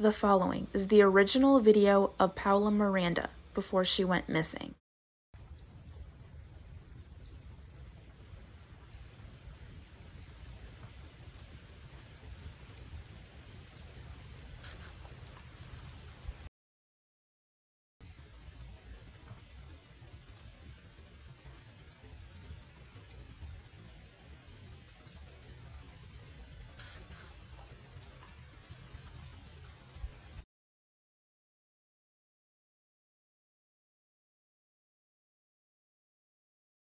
The following is the original video of Paula Miranda before she went missing.